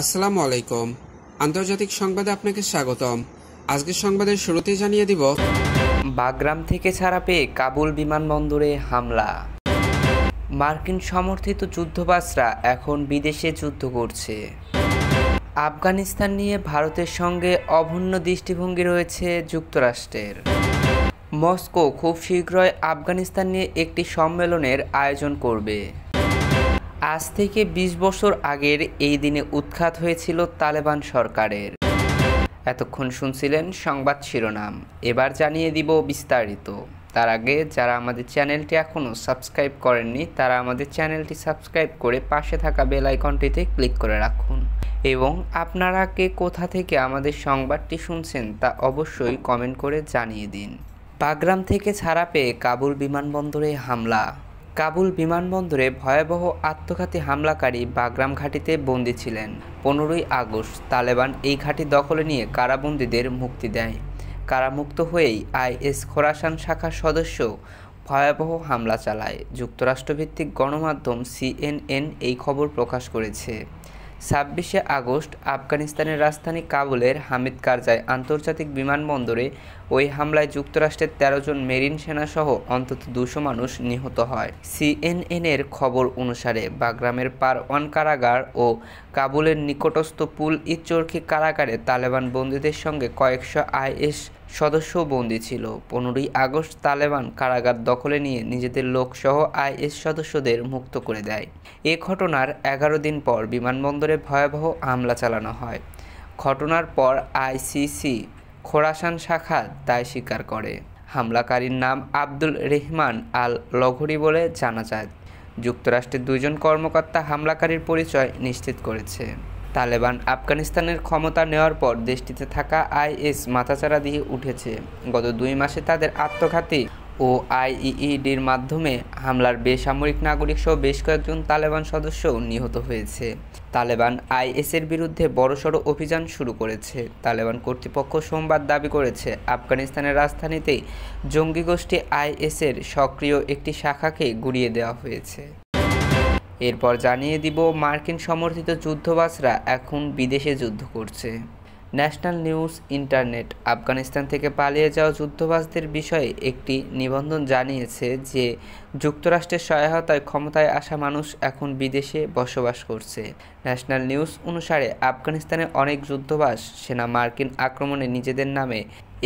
আসসালামু আলাইকুম। আন্তর্জাতিক সংবাদে আপনাকে স্বাগতম। আজকের সংবাদের শুরুতেই জানিয়ে দিব। বাগরাম থেকে ছাড়া পেয়ে কাবুল বিমানবন্দরে হামলা। মার্কিন সমর্থিত যুদ্ধবাসরা এখন বিদেশে যুদ্ধ করছে। আফগানিস্তান নিয়ে ভারতের সঙ্গে অভুন্ন দৃষ্টিভঙ্গি রয়েছে যুক্তরাষ্ট্রের। মস্কো খুব শীঘ্রই আফগানিস্তান নিয়ে একটি সম্মেলনের আয়োজন করবে। আজ থেকে ২০ বছর আগের এই দিনে উৎখাত হয়েছিল তালেবান সরকারের। এতক্ষণ শুনছিলেন সংবাদ শিরোনাম। এবার জানিয়ে দিব বিস্তারিত। তার আগে যারা আমাদের চ্যানেলটি এখনও সাবস্ক্রাইব করেননি, তারা আমাদের চ্যানেলটি সাবস্ক্রাইব করে পাশে থাকা বেল আইকনটিতে ক্লিক করে রাখুন। এবং আপনারা কে কোথা থেকে আমাদের সংবাদটি শুনছেন তা অবশ্যই কমেন্ট করে জানিয়ে দিন। বাগরাম থেকে ছাড়া পেয়ে কাবুল বিমানবন্দরে হামলা। কাবুল বিমানবন্দরে ভয়াবহ আত্মঘাতী হামলাকারী বাগরাম ঘাঁটিতে বন্দী ছিলেন। পনেরোই আগস্ট তালেবান এই ঘাঁটি দখলে নিয়ে কারাবন্দীদের মুক্তি দেয়। কারামুক্ত হয়েই আইএস খোরাসান শাখার সদস্য ভয়াবহ হামলা চালায়। যুক্তরাষ্ট্রভিত্তিক গণমাধ্যম সিএনএন এই খবর প্রকাশ করেছে। ছাব্বিশে আগস্ট আফগানিস্তানের রাজধানী কাবুলের হামিদ কারজায় আন্তর্জাতিক বিমানবন্দরে ওই হামলায় যুক্তরাষ্ট্রের তেরো জন মেরিন সেনাসহ অন্তত দুশো মানুষ নিহত হয়। সিএনএনের খবর অনুসারে বাগরামের পারওয়ান কারাগার ও কাবুলের নিকটস্থ পুল ইচরকি কারাগারে তালেবান বন্দীদের সঙ্গে কয়েকশো আইএস সদস্যও বন্দী ছিল। পনেরোই আগস্ট তালেবান কারাগার দখলে নিয়ে নিজেদের লোকসহ আইএস সদস্যদের মুক্ত করে দেয়। এ ঘটনার এগারো দিন পর বিমানবন্দরে ভয়াবহ হামলা চালানো হয়। ঘটনার পর আইসিসি খোরাসান শাখা দায় স্বীকার করে। হামলাকারীর নাম আব্দুল রেহমান আল লঘরি বলে জানা যায়। যুক্তরাষ্ট্রের দুজন কর্মকর্তা হামলাকারীর পরিচয় নিশ্চিত করেছে। তালেবান আফগানিস্তানের ক্ষমতা নেওয়ার পর দেশটিতে থাকা আইএস মাথাচাড়া দিয়ে উঠেছে। গত দুই মাসে তাদের আত্মঘাতী ও আইইডির মাধ্যমে হামলার বেসামরিক নাগরিক সহ বেশ কয়েকজন তালেবান সদস্য নিহত হয়েছে। তালেবান আইএসের বিরুদ্ধে বড়সড় অভিযান শুরু করেছে। তালেবান কর্তৃপক্ষ সোমবার দাবি করেছে, আফগানিস্তানের রাজধানীতে জঙ্গি গোষ্ঠী আইএসের সক্রিয় একটি শাখাকে গুড়িয়ে দেওয়া হয়েছে। এরপর জানিয়ে দিব মার্কিন সমর্থিত যুদ্ধবাসরা এখন বিদেশে যুদ্ধ করছে। ন্যাশনাল নিউজ ইন্টারনেট আফগানিস্তান থেকে পালিয়ে যাওয়া যুদ্ধবাসদের বিষয়ে একটি নিবন্ধন জানিয়েছে যে, যুক্তরাষ্ট্রের সহায়তায় ক্ষমতায় আসা মানুষ এখন বিদেশে বসবাস করছে। ন্যাশনাল নিউজ অনুসারে আফগানিস্তানে অনেক যুদ্ধবাস সেনা মার্কিন আক্রমণে নিজেদের নামে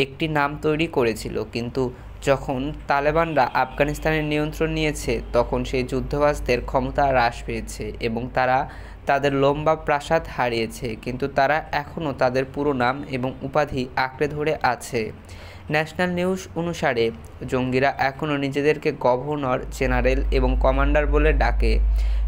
একটি নাম তৈরি করেছিল, কিন্তু যখন তালেবানরা আফগানিস্তানের নিয়ন্ত্রণ নিয়েছে, তখন সেই যুদ্ধবাসদের ক্ষমতা হ্রাস পেয়েছে এবং তারা তাদের লম্বা প্রাসাদ হারিয়েছে, কিন্তু তারা এখনও তাদের পুরো নাম এবং উপাধি আঁকড়ে ধরে আছে। ন্যাশনাল নিউজ অনুসারে, জঙ্গিরা এখনও নিজেদেরকে গভর্নর, জেনারেল এবং কমান্ডার বলে ডাকে,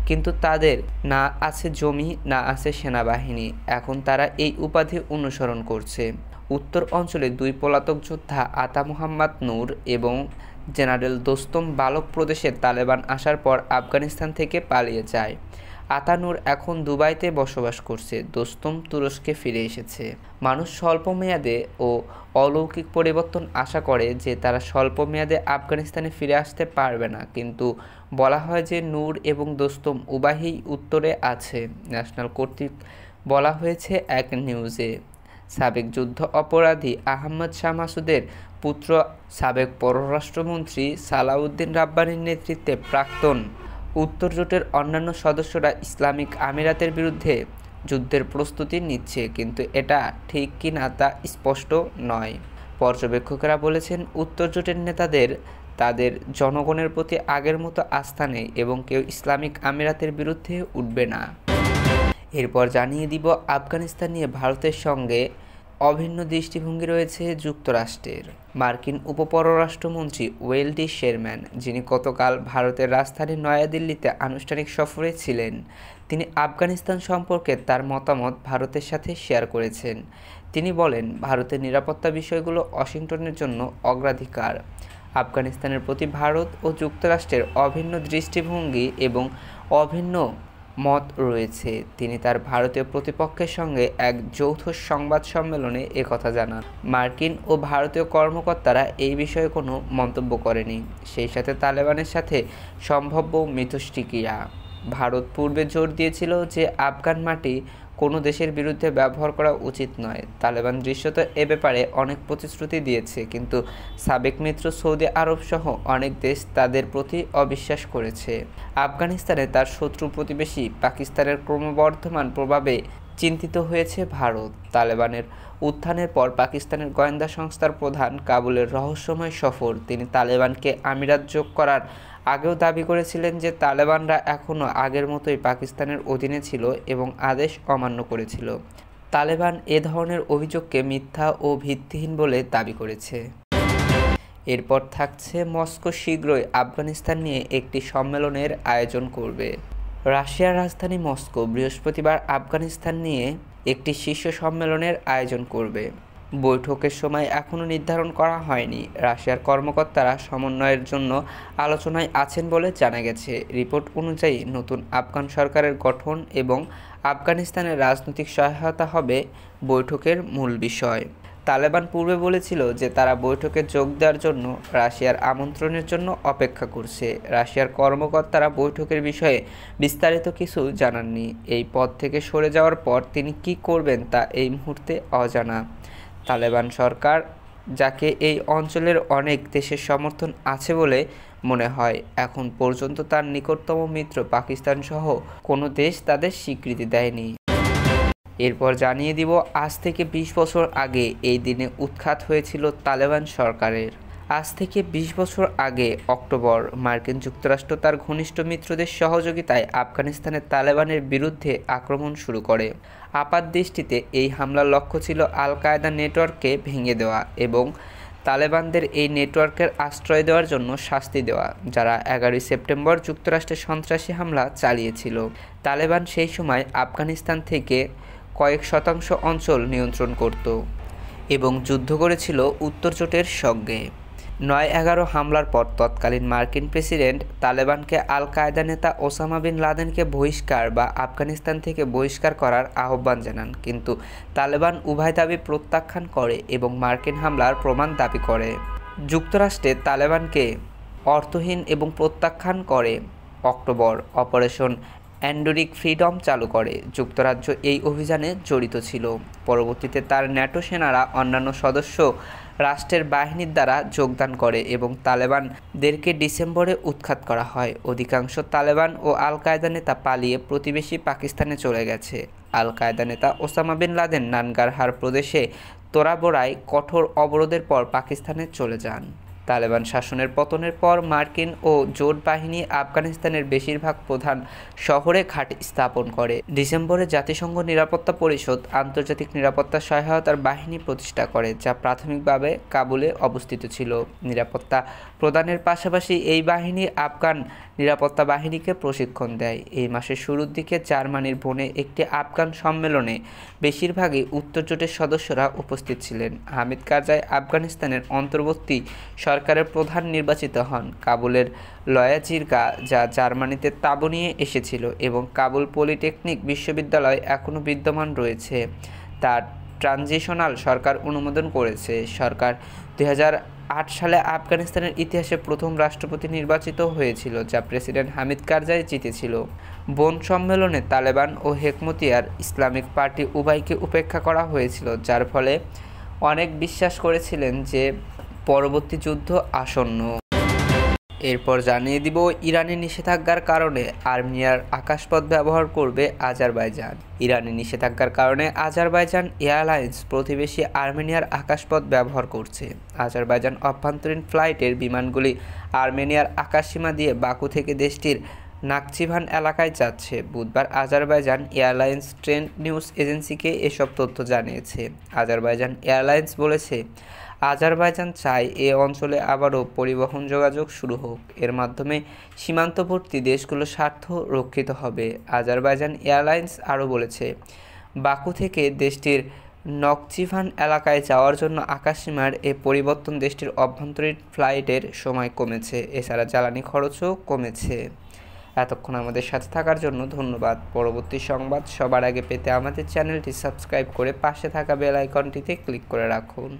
কিন্তু তাদের না আছে জমি, না আছে সেনাবাহিনী। এখন তারা এই উপাধি অনুসরণ করছে। উত্তর অঞ্চলে দুই পলাতক যোদ্ধা আতা মুহাম্মদ নূর এবং জেনারেল দোস্তম বালক প্রদেশে তালেবান আসার পর আফগানিস্তান থেকে পালিয়ে যায়। আতানুর এখন দুবাইতে বসবাস করছে। দোস্তম তুরস্কে ফিরে এসেছে। মানুষ স্বল্প মেয়াদে ও অলৌকিক পরিবর্তন আশা করে যে তারা স্বল্প মেয়াদে আফগানিস্তানে ফিরে আসতে পারবে না। কিন্তু বলা হয় যে নূর এবং দোস্তম উবাহি উত্তরে আছে। ন্যাশনাল কর্তৃক বলা হয়েছে এক নিউজে। সাবেক যুদ্ধ অপরাধী আহমদ শাহ মাসুদের পুত্র, সাবেক পররাষ্ট্রমন্ত্রী সালাউদ্দিন রাব্বানির নেতৃত্বে প্রাক্তন উত্তর জোটের অন্যান্য সদস্যরা ইসলামিক আমিরাতের বিরুদ্ধে যুদ্ধের প্রস্তুতি নিচ্ছে, কিন্তু এটা ঠিক কি না তা স্পষ্ট নয়। পর্যবেক্ষকেরা বলেছেন, উত্তর জোটের নেতাদের তাদের জনগণের প্রতি আগের মতো আস্থা নেই এবং কেউ ইসলামিক আমিরাতের বিরুদ্ধে উঠবে না। এরপর জানিয়ে দিব আফগানিস্তান নিয়ে ভারতের সঙ্গে অভিন্ন দৃষ্টিভঙ্গি রয়েছে যুক্তরাষ্ট্রের। মার্কিন উপপররাষ্ট্রমন্ত্রী ওয়েলডি শেরম্যান, যিনি গতকাল ভারতের রাজধানী নয়াদিল্লিতে আনুষ্ঠানিক সফরে ছিলেন, তিনি আফগানিস্তান সম্পর্কে তার মতামত ভারতের সাথে শেয়ার করেছেন। তিনি বলেন, ভারতের নিরাপত্তা বিষয়গুলো ওয়াশিংটনের জন্য অগ্রাধিকার। আফগানিস্তানের প্রতি ভারত ও যুক্তরাষ্ট্রের অভিন্ন দৃষ্টিভঙ্গি এবং অভিন্ন মত রয়েছে। তিনি তার ভারতীয় প্রতিপক্ষের সঙ্গে এক যৌথ সংবাদ সম্মেলনে একথা জানান। মার্কিন ও ভারতীয় কর্মকর্তারা এই বিষয়ে কোনো মন্তব্য করেনি। সেই সাথে তালেবানের সাথে সম্ভাব্য মিথস্টিকিয়া। ভারত পূর্বে জোর দিয়েছিল যে আফগান মাটি কোনো দেশের বিরুদ্ধে ব্যবহার করা উচিত নয়। তালেবান দৃশ্যত এ ব্যাপারে অনেক প্রতিশ্রুতি দিয়েছে, কিন্তু সাবেক মিত্র সৌদি আরব সহ অনেক দেশ তাদের প্রতি অবিশ্বাস করেছে। আফগানিস্তানে তার শত্রু প্রতিবেশী পাকিস্তানের ক্রমবর্ধমান প্রভাবে চিন্তিত হয়েছে ভারত। তালেবানের উত্থানের পর পাকিস্তানের গোয়েন্দা সংস্থার প্রধান কাবুলের রহস্যময় সফর, তিনি তালেবানকে আমিরাত যোগ করার আগেও দাবি করেছিলেন যে তালেবানরা এখনও আগের মতোই পাকিস্তানের অধীনে ছিল এবং আদেশ অমান্য করেছিল। তালেবান এ ধরনের অভিযোগকে মিথ্যা ও ভিত্তিহীন বলে দাবি করেছে। এরপর থাকছে মস্কো শীঘ্রই আফগানিস্তান নিয়ে একটি সম্মেলনের আয়োজন করবে। রাশিয়ার রাজধানী মস্কো বৃহস্পতিবার আফগানিস্তান নিয়ে একটি শীর্ষ সম্মেলনের আয়োজন করবে। বৈঠকের সময় এখনও নির্ধারণ করা হয়নি। রাশিয়ার কর্মকর্তারা সমন্বয়ের জন্য আলোচনায় আছেন বলে জানা গেছে। রিপোর্ট অনুযায়ী নতুন আফগান সরকারের গঠন এবং আফগানিস্তানের রাজনৈতিক সহায়তা হবে বৈঠকের মূল বিষয়। তালেবান পূর্বে বলেছিল যে তারা বৈঠকে যোগ দেওয়ার জন্য রাশিয়ার আমন্ত্রণের জন্য অপেক্ষা করছে। রাশিয়ার কর্মকর্তারা বৈঠকের বিষয়ে বিস্তারিত কিছু জানাননি। এই পদ থেকে সরে যাওয়ার পর তিনি কি করবেন তা এই মুহূর্তে অজানা। তালেবান সরকার, যাকে এই অঞ্চলের অনেক দেশের সমর্থন আছে বলে মনে হয়। এখন পর্যন্ত তার নিকটতম মিত্র পাকিস্তান সহ কোনো দেশ তাদের স্বীকৃতি দেয়নি। এরপর জানিয়ে দিব, আজ থেকে ২০ বছর আগে এই দিনে উৎখাত হয়েছিল তালেবান সরকারের। আজ থেকে ২০ বছর আগে অক্টোবর, মার্কিন যুক্তরাষ্ট্র তার ঘনিষ্ঠ মিত্রদের সহযোগিতায় আফগানিস্তানের তালেবানের বিরুদ্ধে আক্রমণ শুরু করে। আপাত দৃষ্টিতে এই হামলার লক্ষ্য ছিল আল কায়দা নেটওয়ার্ককে ভেঙে দেওয়া এবং তালেবানদের এই নেটওয়ার্কের আশ্রয় দেওয়ার জন্য শাস্তি দেওয়া, যারা এগারোই সেপ্টেম্বর যুক্তরাষ্ট্রে সন্ত্রাসী হামলা চালিয়েছিল। তালেবান সেই সময় আফগানিস্তান থেকে কয়েক শতাংশ অঞ্চল নিয়ন্ত্রণ করত এবং যুদ্ধ করেছিল উত্তর জোটের সঙ্গে। নয় এগারো হামলার পর তৎকালীন মার্কিন প্রেসিডেন্ট তালেবানকে আল কায়দা নেতা ওসামা বিন লাদেনকে বহিষ্কার বা আফগানিস্তান থেকে বহিষ্কার করার আহ্বান জানান। কিন্তু তালেবান উভয় দাবি প্রত্যাখ্যান করে এবং মার্কিন হামলার প্রমাণ দাবি করে। যুক্তরাষ্ট্রে তালেবানকে অর্থহীন এবং প্রত্যাখ্যান করে অক্টোবর। অপারেশন অ্যান্ডোরিক ফ্রিডম চালু করে। যুক্তরাজ্য এই অভিযানে জড়িত ছিল। পরবর্তীতে তার ন্যাটো সেনারা অন্যান্য সদস্য রাষ্ট্রের বাহিনীর দ্বারা যোগদান করে এবং তালেবানদেরকে ডিসেম্বরে উৎখাত করা হয়। অধিকাংশ তালেবান ও আল কায়দা নেতা পালিয়ে প্রতিবেশী পাকিস্তানে চলে গেছে। আল কায়দা নেতা ওসামা বিন লাদেন নানগারহার প্রদেশে তোরাবোড়ায় কঠোর অবরোধের পর পাকিস্তানে চলে যান। তালেবান শাসনের পতনের পর মার্কিন ও জোট বাহিনী আফগানিস্তানের বেশিরভাগ প্রধান শহরে ঘাঁটি স্থাপন করে। ডিসেম্বরে জাতিসংঘ নিরাপত্তা পরিষদ আন্তর্জাতিক নিরাপত্তা সহায়তার বাহিনী প্রতিষ্ঠা করে, যা প্রাথমিকভাবে কাবুলে অবস্থিত ছিল। নিরাপত্তা প্রদানের পাশাপাশি এই বাহিনী আফগান নিরাপত্তা বাহিনীকে প্রশিক্ষণ দেয়। এই মাসের শুরুর দিকে জার্মানির বনে একটি আফগান সম্মেলনে বেশিরভাগই উত্তর জোটের সদস্যরা উপস্থিত ছিলেন। হামিদ কারজাই আফগানিস্তানের অন্তর্বর্তী সরকারের প্রধান নির্বাচিত হন। কাবুলের লয়াজিরগা, যা জার্মানিতে তাবু নিয়ে এসেছিল এবং কাবুল পলিটেকনিক বিশ্ববিদ্যালয় এখনও বিদ্যমান রয়েছে। তার ট্রানজিশনাল সরকার অনুমোদন করেছে। সরকার দুই আট সালে আফগানিস্তানের ইতিহাসে প্রথম রাষ্ট্রপতি নির্বাচিত হয়েছিল, যা প্রেসিডেন্ট হামিদ কারজাই জিতেছিল। বন সম্মেলনে তালেবান ও হেকমতিয়ার ইসলামিক পার্টি উভয়কে উপেক্ষা করা হয়েছিল, যার ফলে অনেক বিশ্বাস করেছিলেন যে পরবর্তী যুদ্ধ আসন্ন। এরপর জানিয়ে দিব ইরানি নিষেধাজ্ঞার কারণে আর্মেনিয়ার আকাশপথ ব্যবহার করবে আজারবাইজান। ইরানি নিষেধাজ্ঞার কারণে আজারবাইজান এয়ারলাইন্স প্রতিবেশী আর্মেনিয়ার আকাশপথ ব্যবহার করছে। আজারবাইজান অভ্যন্তরীণ ফ্লাইটের বিমানগুলি আর্মেনিয়ার আকাশসীমা দিয়ে বাকু থেকে দেশটির নাকচিভান এলাকায় যাচ্ছে। বুধবার আজারবাইজান এয়ারলাইন্স ট্রেন নিউজ এজেন্সিকে এসব তথ্য জানিয়েছে। আজারবাইজান এয়ারলাইন্স বলেছে, আজারবাইজান চায় এ অঞ্চলে আবারও পরিবহন যোগাযোগ শুরু হোক। এর মাধ্যমে সীমান্তবর্তী দেশগুলোর স্বার্থ রক্ষিত হবে। আজারবাইজান এয়ারলাইন্স আরও বলেছে, বাকু থেকে দেশটির নকচিভান এলাকায় যাওয়ার জন্য আকাশসীমার এ পরিবর্তন দেশটির অভ্যন্তরীণ ফ্লাইটের সময় কমেছে। এছাড়া জ্বালানি খরচও কমেছে। এতক্ষণ আমাদের সাথে থাকার জন্য ধন্যবাদ। পরবর্তী সংবাদ সবার আগে পেতে আমাদের চ্যানেলটি সাবস্ক্রাইব করে পাশে থাকা বেল আইকনটিতে ক্লিক করে রাখুন।